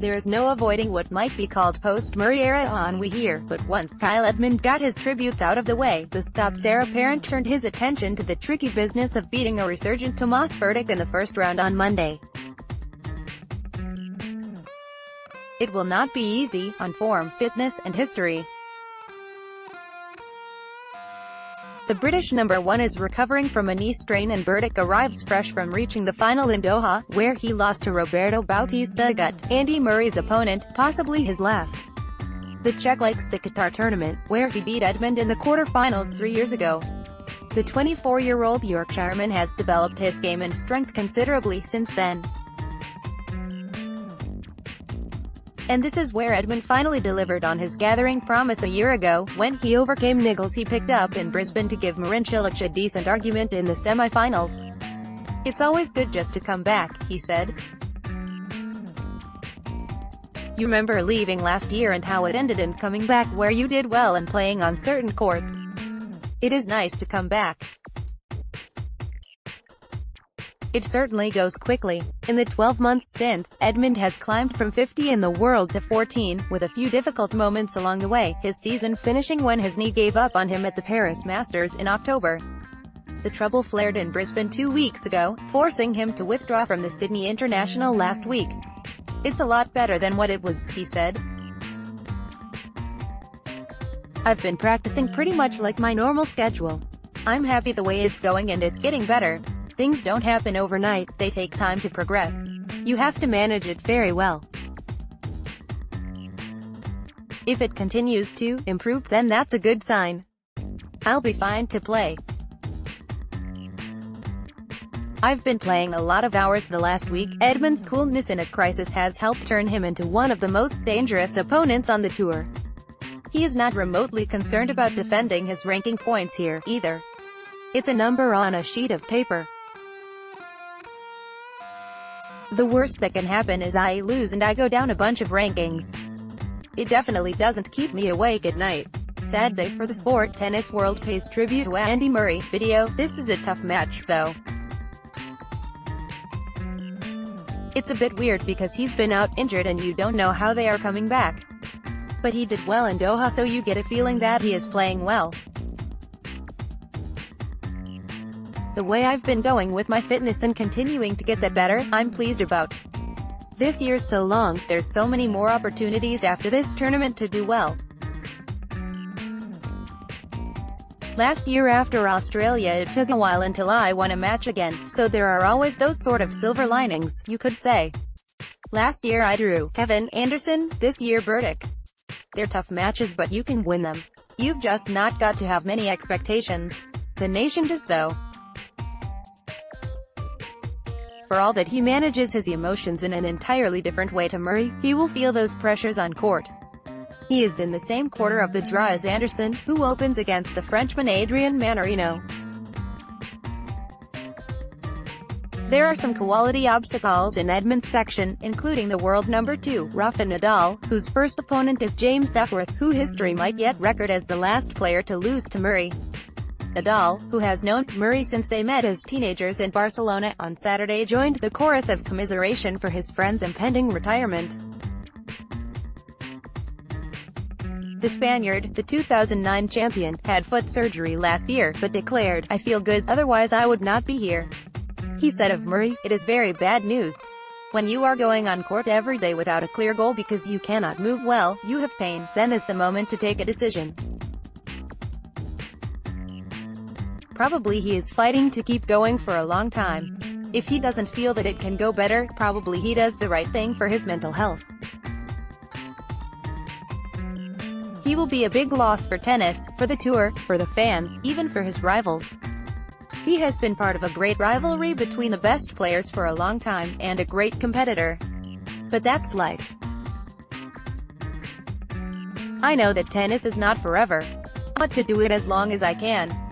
There is no avoiding what might be called post-Murray era ennui here, but once Kyle Edmund got his tributes out of the way, the Scot's heir apparent turned his attention to the tricky business of beating a resurgent Tomas Berdych in the first round on Monday. It will not be easy, on form, fitness, and history. The British number one is recovering from a knee strain and Berdych arrives fresh from reaching the final in Doha, where he lost to Roberto Bautista Agut, Andy Murray's opponent, possibly his last. The Czech likes the Qatar tournament, where he beat Edmund in the quarter-finals three years ago. The 24-year-old Yorkshireman has developed his game and strength considerably since then. And this is where Edmund finally delivered on his gathering promise a year ago, when he overcame niggles he picked up in Brisbane to give Marin Cilic a decent argument in the semi-finals. It's always good just to come back, he said. You remember leaving last year and how it ended and coming back where you did well and playing on certain courts. It is nice to come back. It certainly goes quickly. In the 12 months since, Edmund has climbed from 50 in the world to 14, with a few difficult moments along the way, his season finishing when his knee gave up on him at the Paris Masters in October. The trouble flared in Brisbane two weeks ago, forcing him to withdraw from the Sydney International last week. It's a lot better than what it was, he said. I've been practicing pretty much like my normal schedule. I'm happy the way it's going and it's getting better. Things don't happen overnight, they take time to progress. You have to manage it very well. If it continues to improve then that's a good sign. I'll be fine to play. I've been playing a lot of hours the last week. Edmund's coolness in a crisis has helped turn him into one of the most dangerous opponents on the tour. He is not remotely concerned about defending his ranking points here, either. It's a number on a sheet of paper. The worst that can happen is I lose and I go down a bunch of rankings. It definitely doesn't keep me awake at night. Sad day for the sport, Tennis World pays tribute to Andy Murray. Video, this is a tough match, though. It's a bit weird because he's been out injured and you don't know how they are coming back. But he did well in Doha so you get a feeling that he is playing well. The way I've been going with my fitness and continuing to get that better, I'm pleased about. This year's so long, there's so many more opportunities after this tournament to do well. Last year after Australia it took a while until I won a match again, so there are always those sort of silver linings, you could say. Last year I drew Kevin Anderson, this year Berdych. They're tough matches but you can win them. You've just not got to have many expectations. The nation does though. For all that he manages his emotions in an entirely different way to Murray, he will feel those pressures on court. He is in the same quarter of the draw as Anderson, who opens against the Frenchman Adrian Mannarino. There are some quality obstacles in Edmund's section, including the world number 2, Rafa Nadal, whose first opponent is James Duckworth, who history might yet record as the last player to lose to Murray. Nadal, who has known Murray since they met as teenagers in Barcelona, on Saturday joined the chorus of commiseration for his friend's impending retirement. The Spaniard, the 2009 champion, had foot surgery last year, but declared, I feel good, otherwise I would not be here. He said of Murray, it is very bad news. When you are going on court every day without a clear goal because you cannot move well, you have pain, then is the moment to take a decision. Probably he is fighting to keep going for a long time. If he doesn't feel that it can go better, probably he does the right thing for his mental health. He will be a big loss for tennis, for the tour, for the fans, even for his rivals. He has been part of a great rivalry between the best players for a long time, and a great competitor. But that's life. I know that tennis is not forever. I But to do it as long as I can.